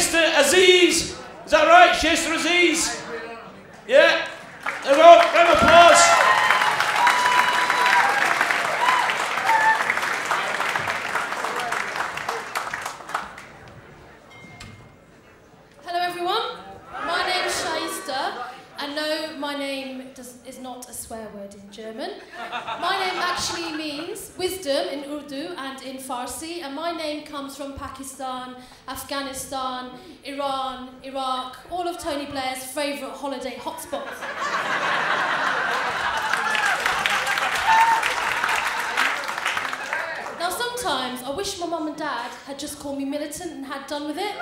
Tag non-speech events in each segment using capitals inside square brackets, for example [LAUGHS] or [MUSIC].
Shaista Aziz. Is that right, Shaista Aziz? Yeah. There we go. Round of applause. Hello everyone, my name is Shaista, and no, my name does, is not a swear word in German. My name actually means wisdom in Urdu and in Farsi, and my name comes from Pakistan, Afghanistan, Iran, Iraq, all of Tony Blair's favourite holiday hotspots. Now sometimes I wish my mum and dad had just called me militant and had done with it.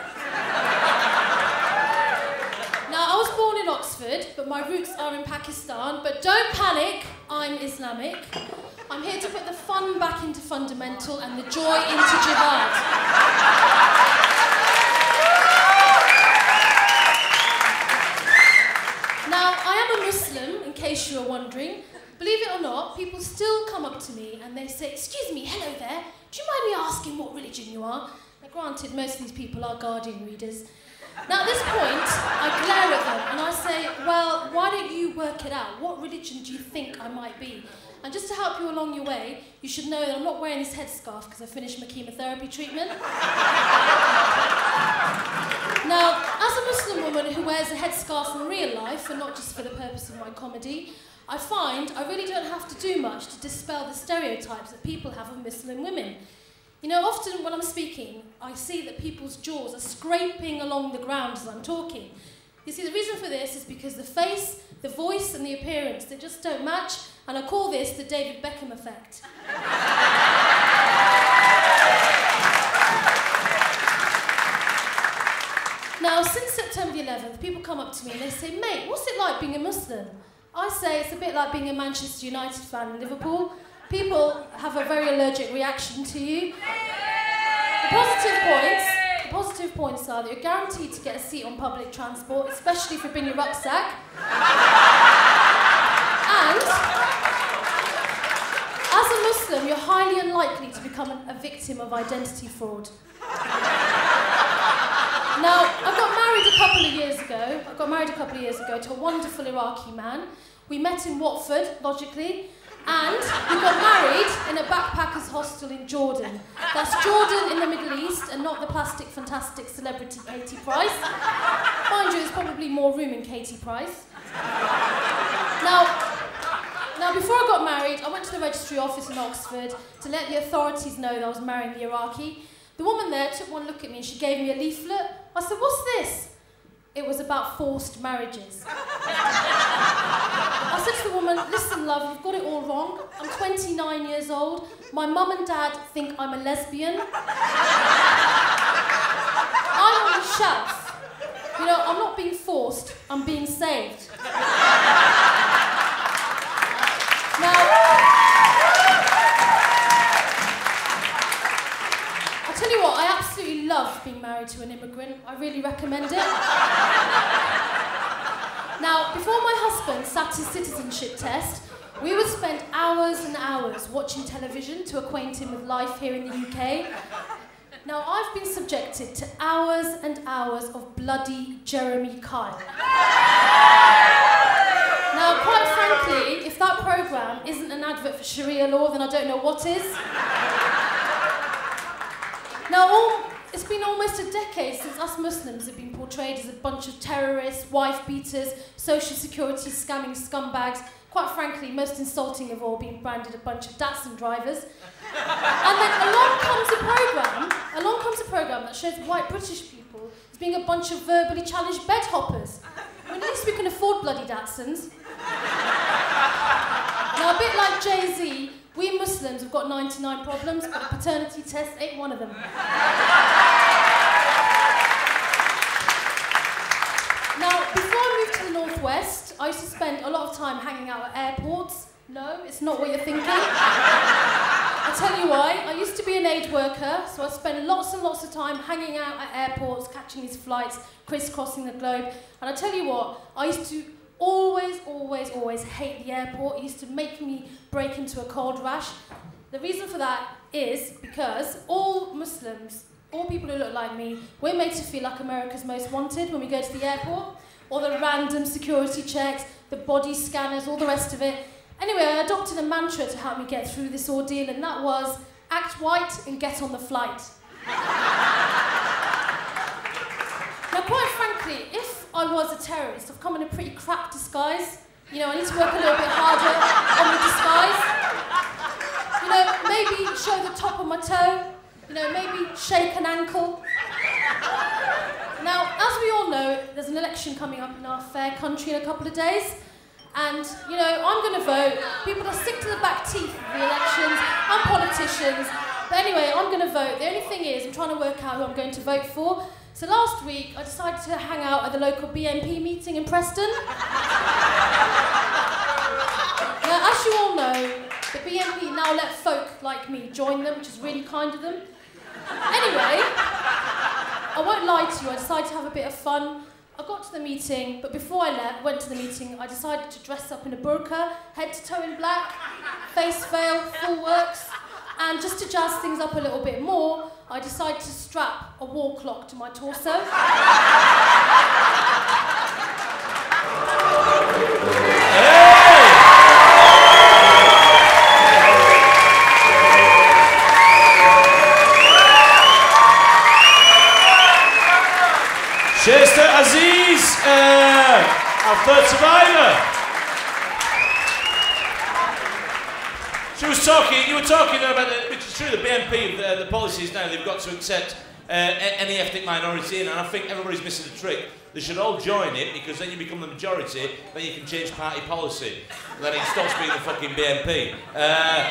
Now, I was born in Oxford, but my roots are in Pakistan. But don't panic, I'm Islamic. I'm here to put the fun back into fundamental and the joy into jihad. Muslim, in case you are wondering. Believe it or not, people still come up to me and they say, Excuse me, hello there, do you mind me asking what religion you are? Now, granted, most of these people are Guardian readers. Now, at this point, I glare at them and I say, Well, why don't you work it out? What religion do you think I might be? And just to help you along your way, you should know that I'm not wearing this headscarf because I finished my chemotherapy treatment. [LAUGHS] Now, as a Muslim woman who wears a headscarf in real life and not just for the purpose of my comedy, I find I really don't have to do much to dispel the stereotypes that people have of Muslim women. You know, often when I'm speaking, I see that people's jaws are scraping along the ground as I'm talking. You see, the reason for this is because the face, the voice, and the appearance, they just don't match, and I call this the David Beckham effect. Now, since September 11th, people come up to me and they say, mate, what's it like being a Muslim? I say it's a bit like being a Manchester United fan in Liverpool. People have a very allergic reaction to you. The positive points, positive points are that you're guaranteed to get a seat on public transport, especially if you bring your rucksack. and as a Muslim, you're highly unlikely to become a victim of identity fraud. Now, I got married a couple of years ago. I got married a couple of years ago to a wonderful Iraqi man. We met in Watford, logically, and we got married in a backpackers hostel in Jordan. That's Jordan in the Middle East and not the plastic fantastic celebrity Katie Price. Mind you, there's probably more room in Katie Price. Now, now, before I got married, I went to the registry office in Oxford to let the authorities know that I was marrying the Iraqi. The woman there took one look at me and she gave me a leaflet. I said, What's this? It was about forced marriages. [LAUGHS] I said to the woman, Listen, love, you've got it all wrong. I'm 29 years old. My mum and dad think I'm a lesbian. [LAUGHS] I'm on the shelf. You know, I'm not being forced, I'm being saved. [LAUGHS] Now, I'll tell you what, I absolutely love being married to an immigrant. I really recommend it. [LAUGHS] now, before my husband sat his citizenship test, we would spend hours and hours watching television to acquaint him with life here in the UK. Now, I've been subjected to hours and hours of bloody Jeremy Kyle. Now, quite frankly, if that programme isn't an advert for Sharia law, then I don't know what is. Now, all, it's been almost a decade since us Muslims have been portrayed as a bunch of terrorists, wife beaters, social security scamming scumbags. Quite frankly, most insulting of all, being branded a bunch of Datsun drivers. and then along comes a programme, along comes a programme that shows white British people as being a bunch of verbally challenged bed hoppers. I mean, at least we can afford bloody Datsuns. now, a bit like Jay Z, we Muslims have got 99 problems, but a paternity test ain't one of them. Now, before I moved to the northwest, I used to spend a lot of time hanging out at airports. No, it's not what you're thinking. I'll tell you why. I used to be an aid worker, so I spent lots and lots of time hanging out at airports, catching these flights, crisscrossing the globe. And I tell you what, I used to always, always, always hate the airport. It used to make me break into a cold rash. The reason for that is because all Muslims all people who look like me, we're made to feel like America's most wanted when we go to the airport. All the random security checks, the body scanners, all the rest of it. Anyway, I adopted a mantra to help me get through this ordeal, and that was act white and get on the flight. now, quite frankly, if I was a terrorist, I've come in a pretty crap disguise. You know, I need to work a little bit harder on the disguise. You know, maybe show the top of my toe. You know, maybe shake an ankle. Now, as we all know, there's an election coming up in our fair country in a couple of days. And, you know, I'm going to vote. People are sick to the back teeth of the elections. I'm politicians. But anyway, I'm going to vote. The only thing is, I'm trying to work out who I'm going to vote for. So last week, I decided to hang out at the local BNP meeting in Preston. now, as you all know, the BNP now let folk like me join them, which is really kind of them. Anyway, I won't lie to you, I decided to have a bit of fun. I got to the meeting, but before I left, went to the meeting, I decided to dress up in a burqa, head to toe in black, face veil, full works, and just to jazz things up a little bit more, I decided to strap a wall clock to my torso. To Aziz, uh, our third survivor. She was talking, you were talking about, the, which is true, the BNP, the, the policies now, they've got to accept uh, any ethnic minority in, and I think everybody's missing the trick. They should all join it because then you become the majority, then you can change party policy. Then it stops being the fucking BNP. Uh,